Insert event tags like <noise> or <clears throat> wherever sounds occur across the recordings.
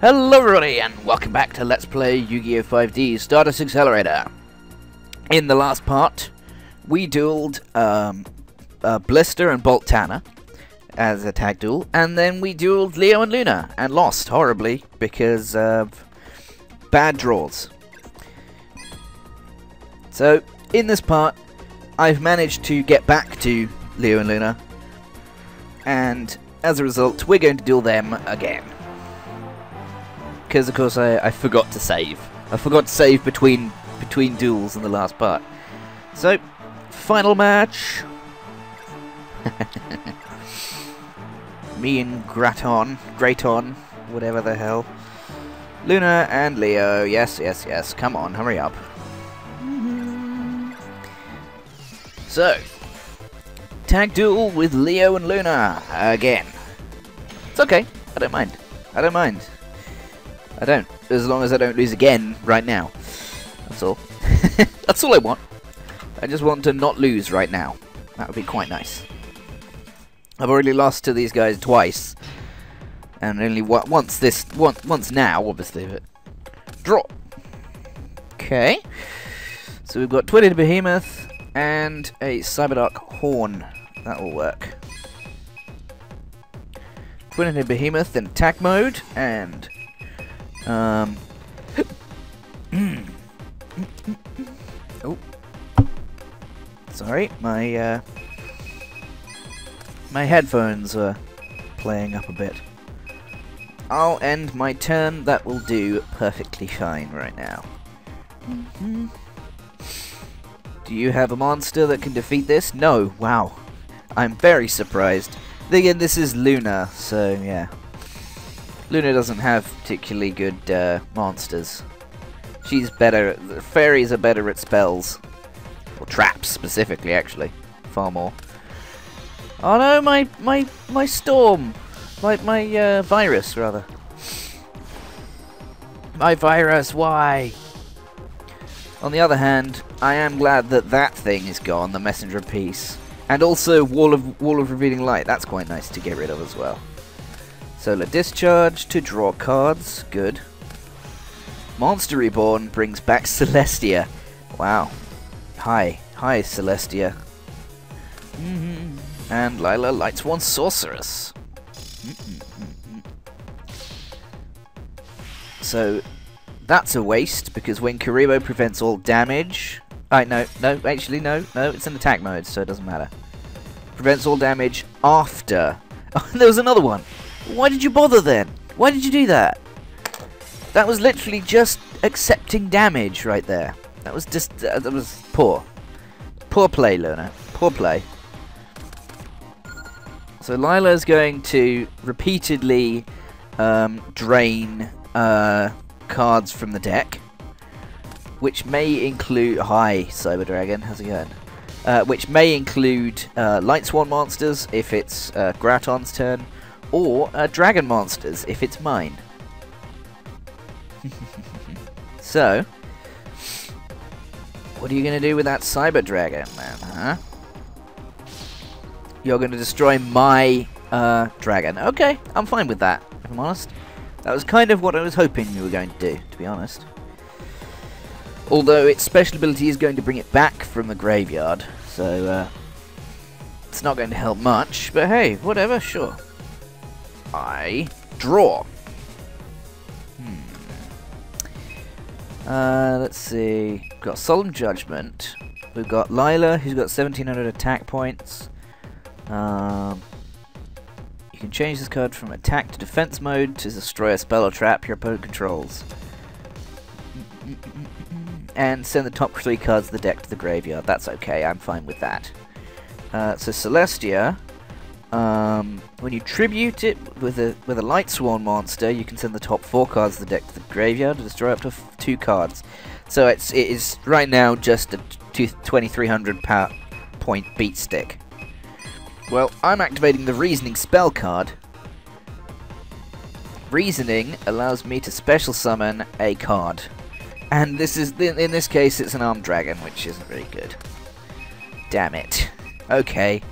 Hello everybody and welcome back to Let's Play Yu-Gi-Oh! 5D Stardust Accelerator. In the last part, we dueled um, uh, Blister and Bolt Tanner as a tag duel, and then we dueled Leo and Luna and lost horribly because of bad draws. So, in this part, I've managed to get back to Leo and Luna, and as a result, we're going to duel them again because of course I, I forgot to save. I forgot to save between between duels in the last part. So, final match. <laughs> Me and Graton, Graton, whatever the hell. Luna and Leo, yes, yes, yes. Come on, hurry up. Mm-hmm. So, tag duel with Leo and Luna again. It's okay. I don't mind. I don't mind. I don't. As long as I don't lose again right now. That's all. <laughs> That's all I want. I just want to not lose right now. That would be quite nice. I've already lost to these guys twice. And only once this... Once, once now, obviously. But draw. Okay. So we've got Twin-Headed Behemoth and a Cyberdark Horn. That will work. Twin-Headed Behemoth in attack mode and um. <clears throat> oh. Sorry, my uh, my headphones are playing up a bit. I'll end my turn. That will do perfectly fine right now. Mm -hmm. Do you have a monster that can defeat this? No. Wow. I'm very surprised. Again, this is Luna, so yeah. Luna doesn't have particularly good uh, monsters. She's better. Fairies are better at spells. Or traps, specifically, actually. Far more. Oh no, my my my storm, my my uh, virus rather. My virus, why? On the other hand, I am glad that that thing is gone, the messenger piece, and also wall of wall of revealing light. That's quite nice to get rid of as well. Solar Discharge to draw cards. Good. Monster Reborn brings back <laughs> Celestia. Wow. Hi. Hi, Celestia. Mm -hmm. And Lyla Lightsworn Sorceress. Mm -mm so, that's a waste, because when Kuriboh prevents all damage... Alright, no, no, actually, no, no, it's in attack mode, so it doesn't matter. Prevents all damage after... Oh, <laughs> there was another one! Why did you bother then? Why did you do that? That was literally just accepting damage right there. That was just, uh, that was poor. Poor play, Luna. Poor play. So Lyla is going to repeatedly um, drain uh, cards from the deck, which may include... Hi, Cyber Dragon, how's it going? Uh, which may include uh, Light Sworn monsters if it's uh, Graton's turn, or uh, Dragon Monsters, if it's mine. <laughs> so, what are you going to do with that Cyber Dragon, man, huh? You're going to destroy my uh, dragon. Okay, I'm fine with that, if I'm honest. That was kind of what I was hoping you were going to do, to be honest. Although its special ability is going to bring it back from the graveyard, so uh, it's not going to help much, but hey, whatever, sure. I draw. Hmm. Uh, let's see. We've got Solemn Judgment. We've got Lyla, who's got 1700 attack points. Um, you can change this card from attack to defense mode to destroy a spell or trap your opponent controls. And send the top three cards of the deck to the graveyard. That's okay, I'm fine with that. Uh, so Celestia um, when you tribute it with a with a Light Sworn monster, you can send the top four cards of the deck to the graveyard to destroy up to two cards. So it's it is right now just a 2300 power point beat stick. Well, I'm activating the Reasoning spell card. Reasoning allows me to special summon a card. And this is in this case it's an armed dragon, which isn't really good. Damn it. Okay.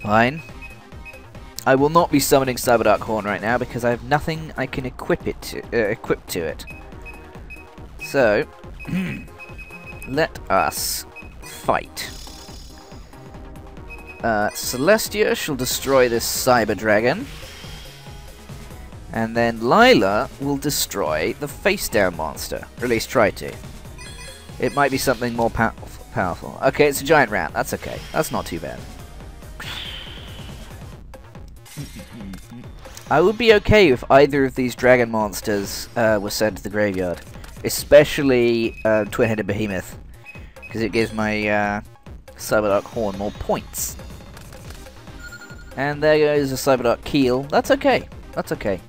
Fine. I will not be summoning Cyberdark Horn right now because I have nothing I can equip it to, uh, equip to it. So, <clears throat> let us fight. Uh, Celestia shall destroy this Cyber Dragon. And then Lyla will destroy the face down monster. Or at least try to. It might be something more pow powerful. Okay, it's a giant rat. That's okay. That's not too bad. <laughs> I would be okay if either of these dragon monsters uh, was sent to the graveyard. Especially uh, Twin-Headed Behemoth. Because it gives my uh, Cyberdark Horn more points. And there goes a Cyberdark Keel. That's okay. That's okay.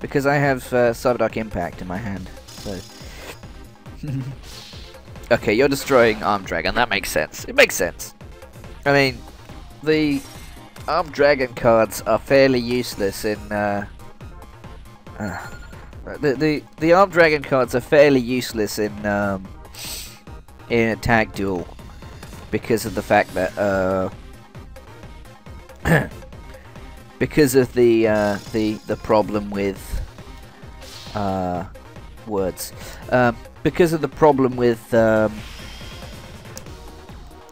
Because I have uh, Cyberdark Impact in my hand. So. <laughs> okay, you're destroying Armed Dragon. That makes sense. It makes sense. I mean, the Armed Dragon cards are fairly useless in. Uh, uh, the the the Armed Dragon cards are fairly useless in um, in a tag duel because of the fact that uh, <clears throat> because of the uh, the the problem with uh, words, um, because of the problem with um,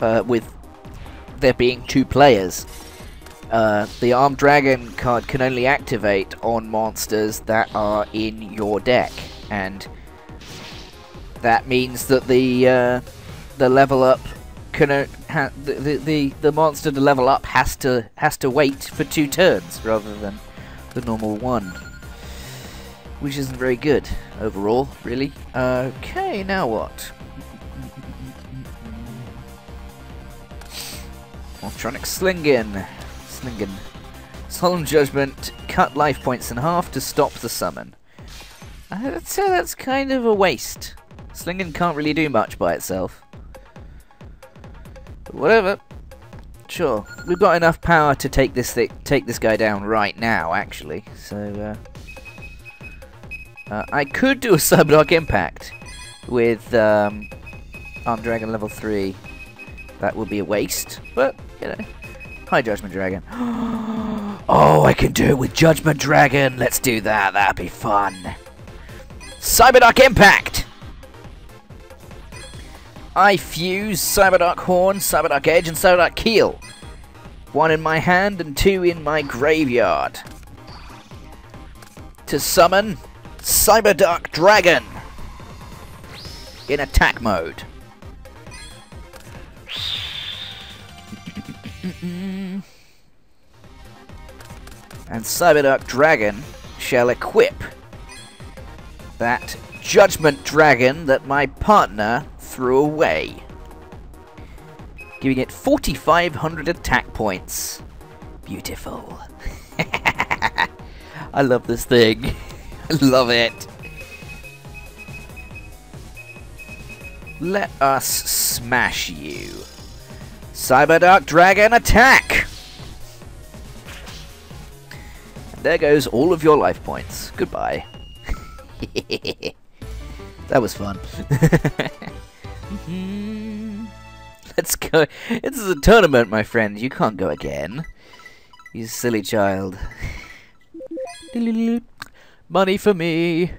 uh, with there being two players. Uh, the Armed Dragon card can only activate on monsters that are in your deck, and that means that the uh, the level up can uh, the, the the the monster to level up has to has to wait for two turns rather than the normal one, which isn't very good overall, really. Okay, now what? Electronic Slingin. Slingin. Solemn Judgment, cut life points in half to stop the summon. I'd say that's kind of a waste. Slingin can't really do much by itself. But whatever. Sure, we've got enough power to take this take this guy down right now, actually. So uh, uh, I could do a <laughs> Cyberdark Impact with um, Armed Dragon level three. That would be a waste, but you know. Hi, Judgment Dragon. <gasps> oh, I can do it with Judgment Dragon. Let's do that. That'd be fun. Cyberdark Impact! I fuse Cyberdark Horn, Cyberdark Edge, and Cyberdark Keel. One in my hand and two in my graveyard. To summon Cyberdark Dragon in attack mode. And Cyberdark Dragon shall equip that Judgment Dragon that my partner threw away. Giving it 4,500 attack points. Beautiful. <laughs> I love this thing. <laughs> I love it. Let us smash you. Cyberdark Dragon attack! And there goes all of your life points. Goodbye. <laughs> that was fun. <laughs> Let's go. This is a tournament, my friend. You can't go again. You silly child. <laughs> Money for me.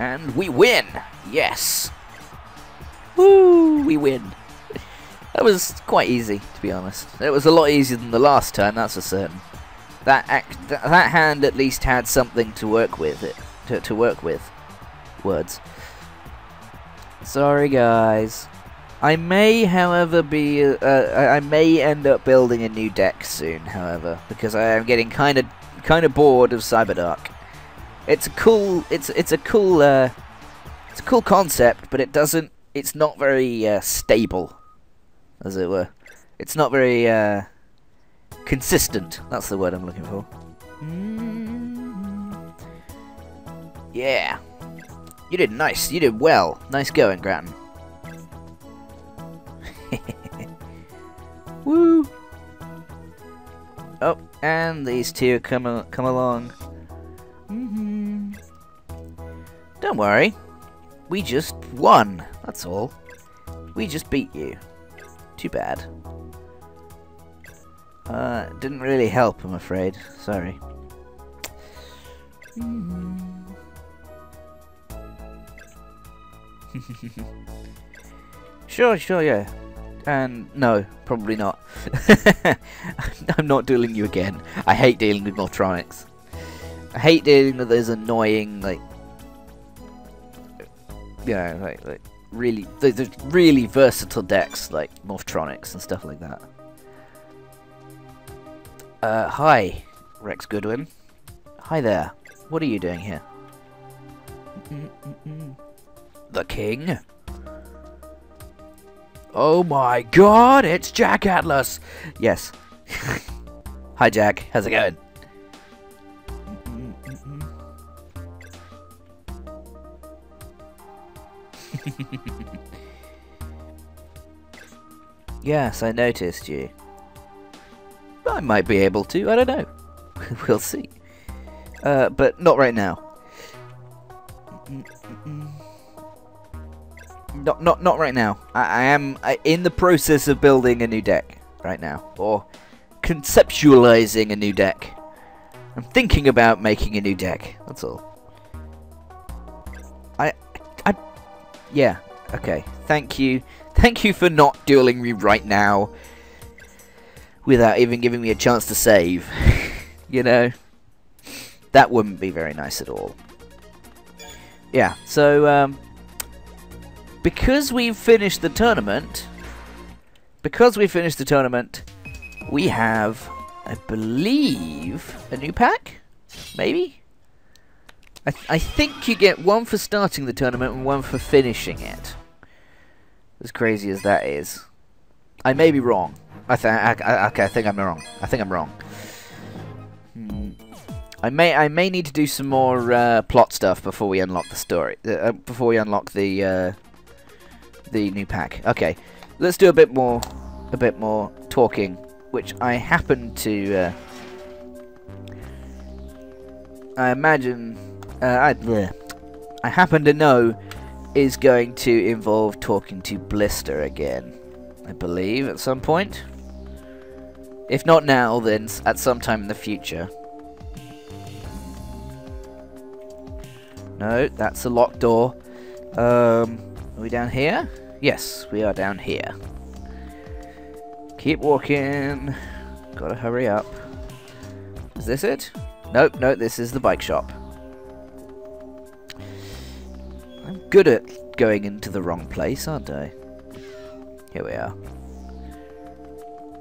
And we win! Yes! Woo! We win. That was quite easy, to be honest. It was a lot easier than the last turn, that's for certain. That act, th that hand at least had something to work with. It to, to work with. Words. Sorry, guys. I may, however, be uh, I may end up building a new deck soon, however, because I am getting kind of kind of bored of Cyberdark. It's a cool, it's it's a cool, uh, it's a cool concept, but it doesn't, it's not very uh, stable as it were. It's not very uh, consistent. That's the word I'm looking for. Mm. Yeah. You did nice. You did well. Nice going, Grattan. <laughs> Woo! Oh, and these two come come along. Mm -hmm. Don't worry. We just won. That's all. We just beat you. Too bad. Uh, didn't really help, I'm afraid. Sorry. <laughs> sure, sure, yeah. And no, probably not. <laughs> I'm not dueling you again. I hate dealing with Morphtronics. I hate dealing with those annoying, like, you know, like, like really, those really versatile decks like Morphtronics and stuff like that. Uh, hi, Rex Goodwin. Hi there. What are you doing here? The king? Oh my god, it's Jack Atlas! Yes. <laughs> Hi Jack, how's it going? <laughs> yes, I noticed you. I might be able to, I don't know. <laughs> we'll see. Uh, but not right now. Not, not, not right now. I, I am in the process of building a new deck right now, or conceptualizing a new deck. I'm thinking about making a new deck. That's all. Yeah. Okay. Thank you. Thank you for not dueling me right now, without even giving me a chance to save. <laughs> you know, that wouldn't be very nice at all. Yeah. So, um, because we've finished the tournament, because we finished the tournament, we have, I believe, a new pack? Maybe? I, th I think you get one for starting the tournament and one for finishing it. As crazy as that is. I may be wrong. I, th I, I, okay, I think I'm wrong. I think I'm wrong. Hmm. I may I may need to do some more uh, plot stuff before we unlock the story. Uh, uh before we unlock the uh, the new pack. Okay, let's do a bit more, a bit more talking, which I happen to, uh, I imagine, uh, I, bleh, I happen to know is going to involve talking to Blister again. I believe at some point. If not now, then at some time in the future. No, that's a locked door. Um, are we down here? Yes, we are down here. Keep walking. Gotta hurry up. Is this it? Nope, no, this is the bike shop. Good at going into the wrong place, aren't I? Here we are.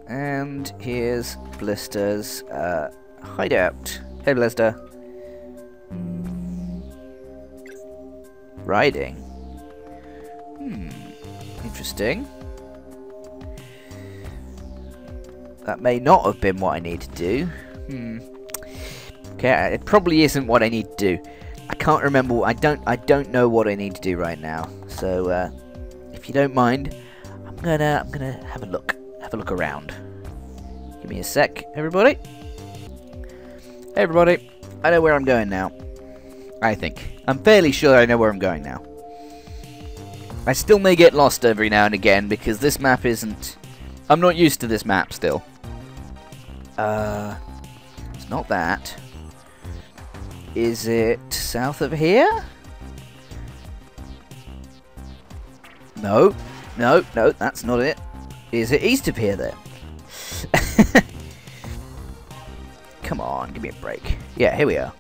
And here's Blister's uh, hideout. Hey, Blister. Riding. Hmm. Interesting. That may not have been what I need to do. Hmm. Okay, it probably isn't what I need to do. I can't remember. I don't. I don't know what I need to do right now. So, uh, if you don't mind, I'm gonna. I'm gonna have a look. Have a look around. Give me a sec, everybody. Hey, everybody. I know where I'm going now. I think. I'm fairly sure I know where I'm going now. I still may get lost every now and again because this map isn't... I'm not used to this map still. Uh, it's not that. Is it south of here? No, no, no, that's not it. Is it east of here then? <laughs> Come on, give me a break. Yeah, here we are.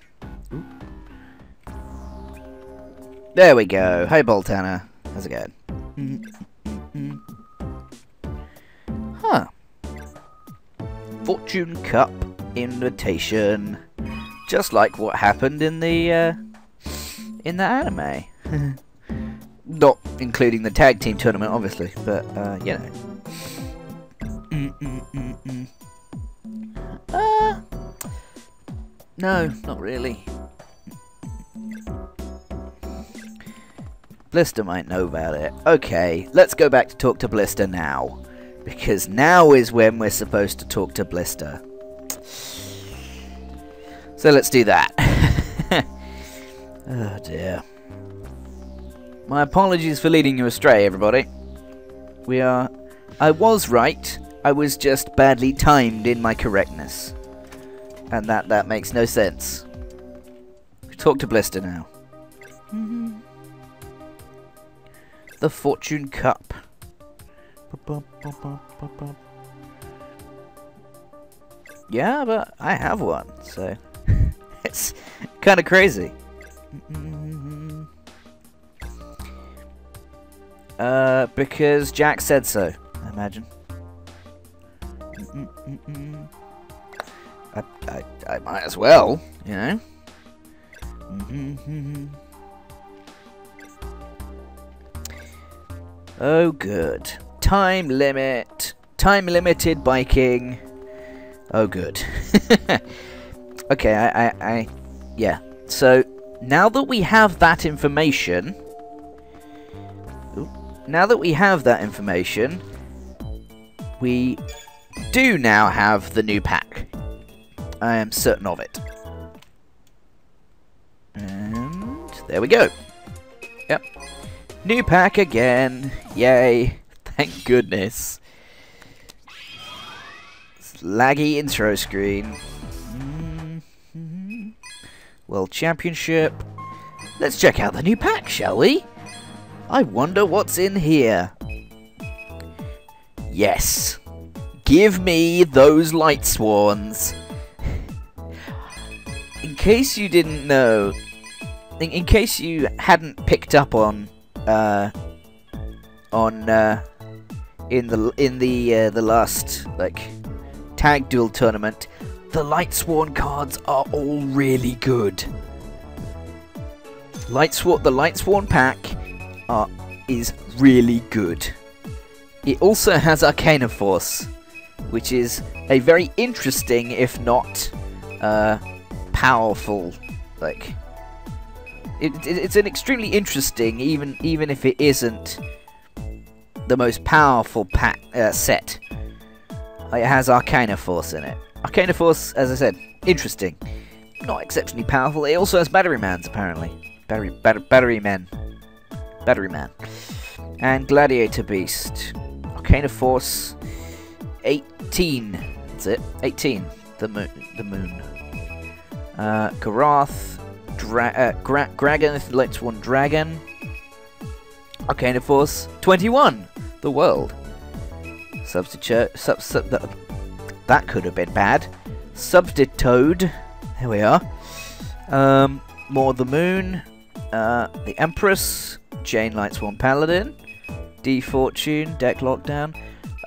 There we go. Hey, Bolt Tanner. How's it going? Huh. Fortune Cup invitation. Just like what happened in the, uh, in the anime. <laughs> Not including the tag team tournament, obviously, but, uh, you know. Mm -mm -mm uh, no, not really. Blister might know about it. Okay, let's go back to talk to Blister now. Because now is when we're supposed to talk to Blister. So let's do that. <laughs> oh dear. My apologies for leading you astray, everybody. We are... I was right. I was just badly timed in my correctness. And that, that makes no sense. Talk to Blister now. <laughs> The Fortune Cup. Yeah, but I have one, so kind of crazy. Uh, because Jack said so, I imagine. I, I, I might as well, you know. Oh, good. Time limit. Time limited biking. Oh, good. <laughs> okay, I, I, I, yeah. So now that we have that information, now that we have that information, we do now have the new pack. I am certain of it. And there we go. Yep. New pack again. Yay. <laughs> Thank goodness. Laggy intro screen. World Championship. Let's check out the new pack, shall we? I wonder what's in here. Yes. Give me those light sworns. <laughs> In case you didn't know, in, in case you hadn't picked up on, uh, on, uh, in the in the uh, the last like tag duel tournament, the light sworn cards are all really good. Light sworn the light sworn pack are is really good. It also has Arcana Force, which is a very interesting, if not uh, powerful, like it, it, it's an extremely interesting, even even if it isn't the most powerful pack uh, set. It has Arcana Force in it. Arcana Force, as I said, interesting. Not exceptionally powerful. It also has Battery Mans, apparently. Battery, bat battery Men. Battery Man. And Gladiator Beast. Arcana Force 18. That's it. 18. The moon. The moon. Uh, Garoth. Dra uh, Gra Dragon. Light Sworn Dragon. Arcana Force 21. The world. Substitute. Sub, sub, that, could have been bad. Substitute. Here we are. Um, more the moon. Uh, the Empress. Jain Lightsworn Paladin. D Fortune. Deck Lockdown.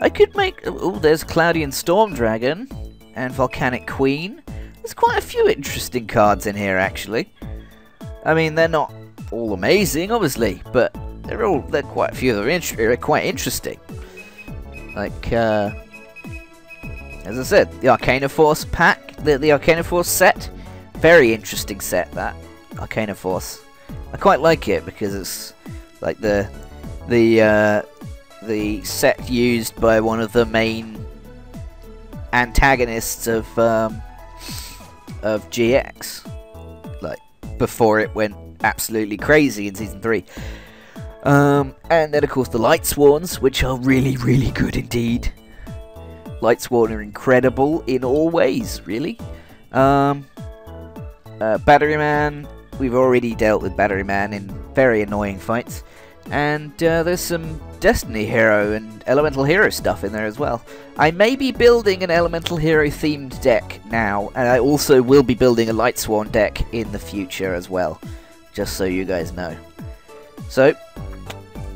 I could make... Oh, there's Cloudian Storm Dragon. And Volcanic Queen. There's quite a few interesting cards in here, actually. I mean, they're not all amazing, obviously, but they're all... They're quite a few are, are quite interesting. Like, uh... As I said, the Arcana Force pack, the, the Arcana Force set, very interesting set, that. Arcana Force. I quite like it because it's like the the uh, the set used by one of the main antagonists of um, of GX, like before it went absolutely crazy in season three. Um, and then of course the Light Sworns, which are really really good indeed. Light Sworn are incredible in all ways, really. Um, uh, Battery Man, we've already dealt with Battery Man in very annoying fights. And uh, there's some Destiny Hero and Elemental Hero stuff in there as well. I may be building an Elemental Hero themed deck now, and I also will be building a Light Sworn deck in the future as well, just so you guys know. So,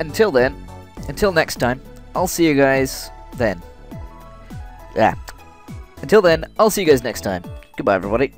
until then, until next time, I'll see you guys then. Yeah. Until then, I'll see you guys next time. Goodbye, everybody.